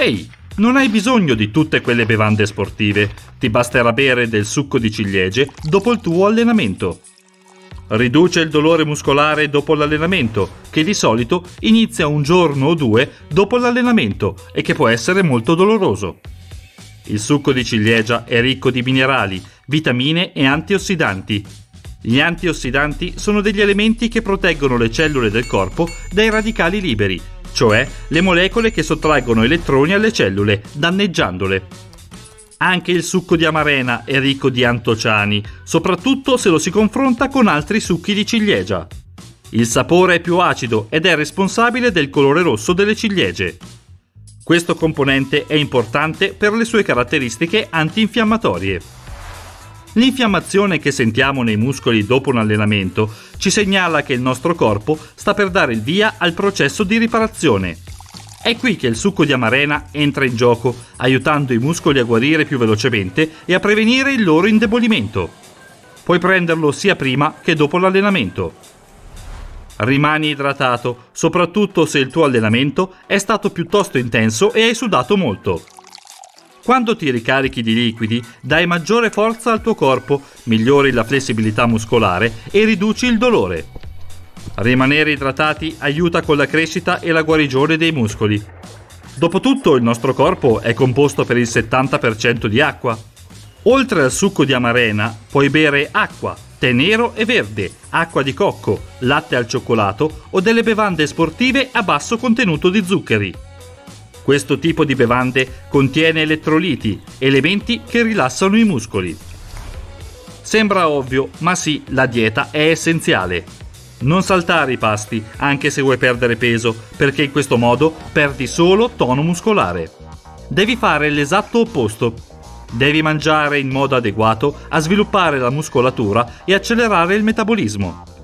Ehi, non hai bisogno di tutte quelle bevande sportive, ti basterà bere del succo di ciliegie dopo il tuo allenamento. Riduce il dolore muscolare dopo l'allenamento, che di solito inizia un giorno o due dopo l'allenamento e che può essere molto doloroso. Il succo di ciliegia è ricco di minerali, vitamine e antiossidanti. Gli antiossidanti sono degli elementi che proteggono le cellule del corpo dai radicali liberi, cioè le molecole che sottraggono elettroni alle cellule, danneggiandole. Anche il succo di amarena è ricco di antociani, soprattutto se lo si confronta con altri succhi di ciliegia. Il sapore è più acido ed è responsabile del colore rosso delle ciliegie. Questo componente è importante per le sue caratteristiche antinfiammatorie. L'infiammazione che sentiamo nei muscoli dopo un allenamento ci segnala che il nostro corpo sta per dare il via al processo di riparazione è qui che il succo di amarena entra in gioco, aiutando i muscoli a guarire più velocemente e a prevenire il loro indebolimento. Puoi prenderlo sia prima che dopo l'allenamento. Rimani idratato, soprattutto se il tuo allenamento è stato piuttosto intenso e hai sudato molto. Quando ti ricarichi di liquidi, dai maggiore forza al tuo corpo, migliori la flessibilità muscolare e riduci il dolore. Rimanere idratati aiuta con la crescita e la guarigione dei muscoli. Dopotutto il nostro corpo è composto per il 70% di acqua. Oltre al succo di amarena puoi bere acqua, tè nero e verde, acqua di cocco, latte al cioccolato o delle bevande sportive a basso contenuto di zuccheri. Questo tipo di bevande contiene elettroliti, elementi che rilassano i muscoli. Sembra ovvio, ma sì, la dieta è essenziale. Non saltare i pasti, anche se vuoi perdere peso, perché in questo modo perdi solo tono muscolare. Devi fare l'esatto opposto. Devi mangiare in modo adeguato a sviluppare la muscolatura e accelerare il metabolismo.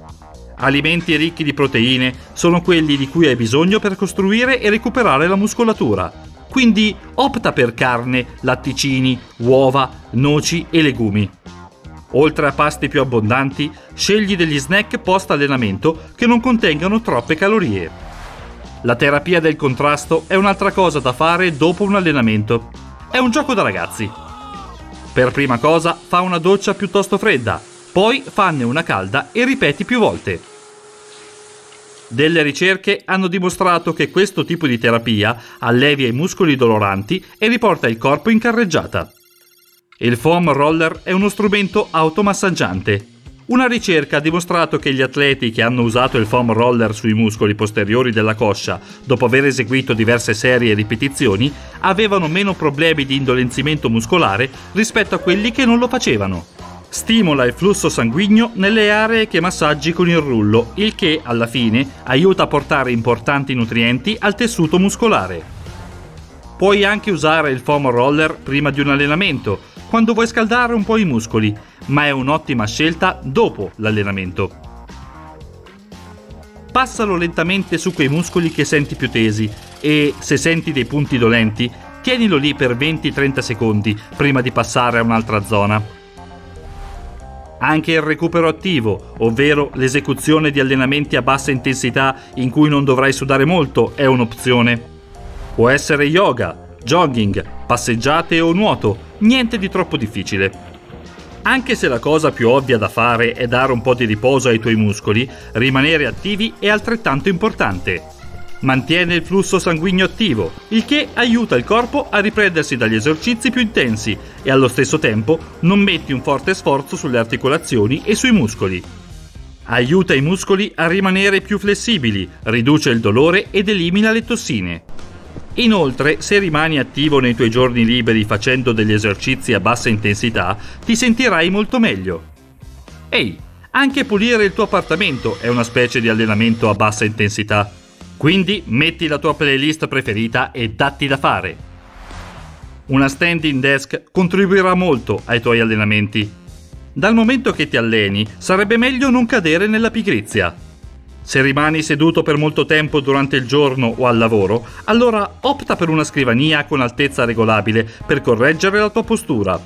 Alimenti ricchi di proteine sono quelli di cui hai bisogno per costruire e recuperare la muscolatura. Quindi opta per carne, latticini, uova, noci e legumi. Oltre a pasti più abbondanti, scegli degli snack post allenamento che non contengano troppe calorie. La terapia del contrasto è un'altra cosa da fare dopo un allenamento. È un gioco da ragazzi. Per prima cosa fa una doccia piuttosto fredda, poi fanne una calda e ripeti più volte. Delle ricerche hanno dimostrato che questo tipo di terapia allevia i muscoli doloranti e riporta il corpo in carreggiata. Il foam roller è uno strumento automassaggiante. Una ricerca ha dimostrato che gli atleti che hanno usato il foam roller sui muscoli posteriori della coscia dopo aver eseguito diverse serie e ripetizioni avevano meno problemi di indolenzimento muscolare rispetto a quelli che non lo facevano. Stimola il flusso sanguigno nelle aree che massaggi con il rullo, il che alla fine aiuta a portare importanti nutrienti al tessuto muscolare. Puoi anche usare il foam roller prima di un allenamento quando vuoi scaldare un po' i muscoli, ma è un'ottima scelta dopo l'allenamento. Passalo lentamente su quei muscoli che senti più tesi e, se senti dei punti dolenti, tienilo lì per 20-30 secondi prima di passare a un'altra zona. Anche il recupero attivo, ovvero l'esecuzione di allenamenti a bassa intensità in cui non dovrai sudare molto, è un'opzione. Può essere yoga, jogging, passeggiate o nuoto, niente di troppo difficile. Anche se la cosa più ovvia da fare è dare un po' di riposo ai tuoi muscoli, rimanere attivi è altrettanto importante. Mantiene il flusso sanguigno attivo, il che aiuta il corpo a riprendersi dagli esercizi più intensi e allo stesso tempo non metti un forte sforzo sulle articolazioni e sui muscoli. Aiuta i muscoli a rimanere più flessibili, riduce il dolore ed elimina le tossine. Inoltre, se rimani attivo nei tuoi giorni liberi facendo degli esercizi a bassa intensità, ti sentirai molto meglio. Ehi, anche pulire il tuo appartamento è una specie di allenamento a bassa intensità. Quindi metti la tua playlist preferita e datti da fare. Una standing desk contribuirà molto ai tuoi allenamenti. Dal momento che ti alleni, sarebbe meglio non cadere nella pigrizia. Se rimani seduto per molto tempo durante il giorno o al lavoro, allora opta per una scrivania con altezza regolabile per correggere la tua postura.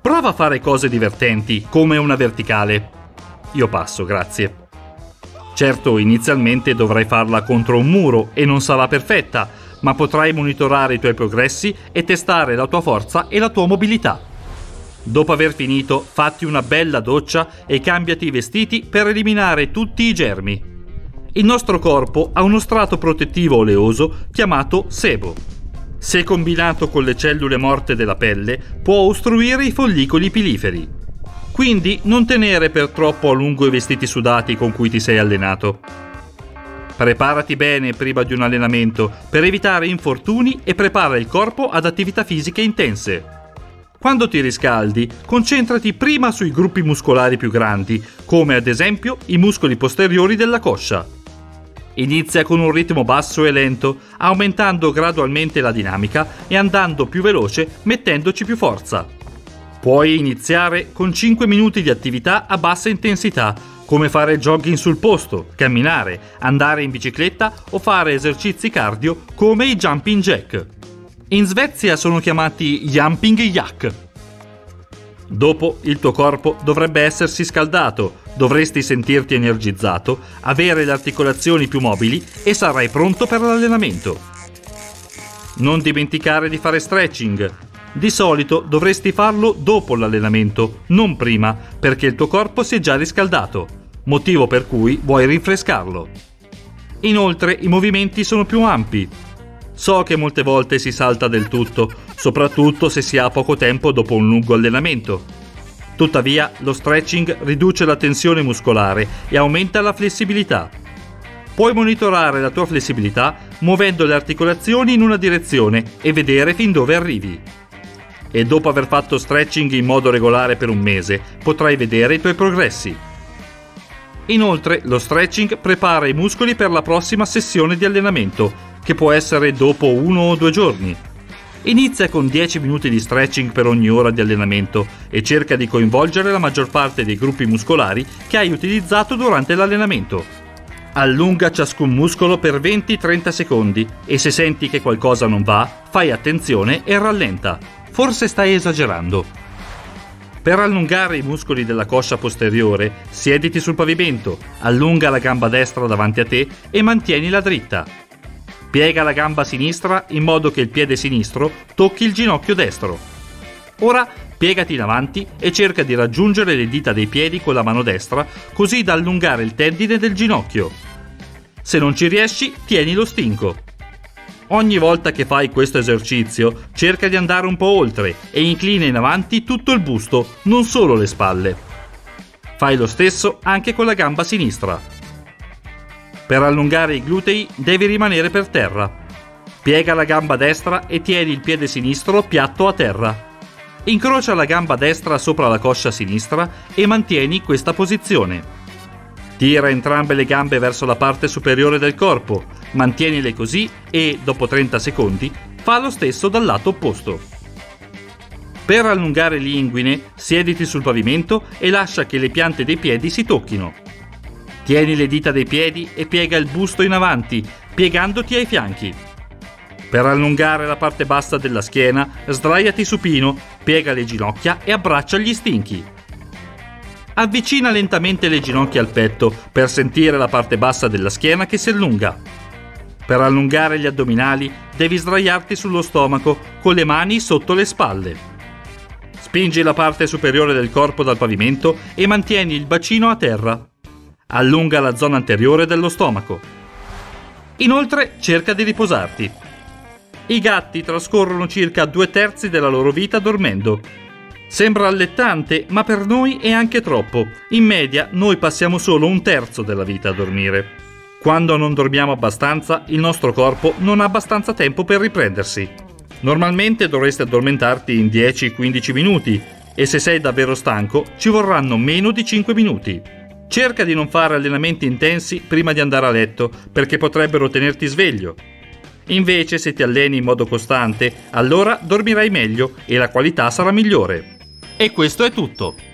Prova a fare cose divertenti, come una verticale. Io passo, grazie. Certo, inizialmente dovrai farla contro un muro e non sarà perfetta, ma potrai monitorare i tuoi progressi e testare la tua forza e la tua mobilità. Dopo aver finito, fatti una bella doccia e cambiati i vestiti per eliminare tutti i germi. Il nostro corpo ha uno strato protettivo oleoso chiamato sebo. Se combinato con le cellule morte della pelle, può ostruire i follicoli piliferi. Quindi non tenere per troppo a lungo i vestiti sudati con cui ti sei allenato. Preparati bene prima di un allenamento per evitare infortuni e prepara il corpo ad attività fisiche intense. Quando ti riscaldi, concentrati prima sui gruppi muscolari più grandi, come ad esempio i muscoli posteriori della coscia. Inizia con un ritmo basso e lento, aumentando gradualmente la dinamica e andando più veloce mettendoci più forza. Puoi iniziare con 5 minuti di attività a bassa intensità come fare jogging sul posto, camminare, andare in bicicletta o fare esercizi cardio come i jumping jack. In Svezia sono chiamati jumping jack. Dopo il tuo corpo dovrebbe essersi scaldato, dovresti sentirti energizzato, avere le articolazioni più mobili e sarai pronto per l'allenamento. Non dimenticare di fare stretching. Di solito dovresti farlo dopo l'allenamento, non prima, perché il tuo corpo si è già riscaldato motivo per cui vuoi rinfrescarlo. Inoltre i movimenti sono più ampi. So che molte volte si salta del tutto, soprattutto se si ha poco tempo dopo un lungo allenamento. Tuttavia, lo stretching riduce la tensione muscolare e aumenta la flessibilità. Puoi monitorare la tua flessibilità muovendo le articolazioni in una direzione e vedere fin dove arrivi. E dopo aver fatto stretching in modo regolare per un mese, potrai vedere i tuoi progressi. Inoltre lo stretching prepara i muscoli per la prossima sessione di allenamento, che può essere dopo uno o due giorni. Inizia con 10 minuti di stretching per ogni ora di allenamento e cerca di coinvolgere la maggior parte dei gruppi muscolari che hai utilizzato durante l'allenamento. Allunga ciascun muscolo per 20-30 secondi e se senti che qualcosa non va, fai attenzione e rallenta. Forse stai esagerando. Per allungare i muscoli della coscia posteriore, siediti sul pavimento, allunga la gamba destra davanti a te e mantienila dritta. Piega la gamba sinistra in modo che il piede sinistro tocchi il ginocchio destro. Ora piegati in avanti e cerca di raggiungere le dita dei piedi con la mano destra così da allungare il tendine del ginocchio. Se non ci riesci, tieni lo stinco. Ogni volta che fai questo esercizio, cerca di andare un po' oltre e inclina in avanti tutto il busto, non solo le spalle. Fai lo stesso anche con la gamba sinistra. Per allungare i glutei devi rimanere per terra. Piega la gamba destra e tieni il piede sinistro piatto a terra. Incrocia la gamba destra sopra la coscia sinistra e mantieni questa posizione. Tira entrambe le gambe verso la parte superiore del corpo, mantienile così e, dopo 30 secondi, fa lo stesso dal lato opposto. Per allungare l'inguine, siediti sul pavimento e lascia che le piante dei piedi si tocchino. Tieni le dita dei piedi e piega il busto in avanti, piegandoti ai fianchi. Per allungare la parte bassa della schiena, sdraiati supino, piega le ginocchia e abbraccia gli stinchi. Avvicina lentamente le ginocchia al petto per sentire la parte bassa della schiena che si allunga. Per allungare gli addominali devi sdraiarti sullo stomaco con le mani sotto le spalle. Spingi la parte superiore del corpo dal pavimento e mantieni il bacino a terra. Allunga la zona anteriore dello stomaco. Inoltre cerca di riposarti. I gatti trascorrono circa due terzi della loro vita dormendo Sembra allettante, ma per noi è anche troppo. In media noi passiamo solo un terzo della vita a dormire. Quando non dormiamo abbastanza, il nostro corpo non ha abbastanza tempo per riprendersi. Normalmente dovresti addormentarti in 10-15 minuti e se sei davvero stanco ci vorranno meno di 5 minuti. Cerca di non fare allenamenti intensi prima di andare a letto perché potrebbero tenerti sveglio. Invece se ti alleni in modo costante, allora dormirai meglio e la qualità sarà migliore. E questo è tutto.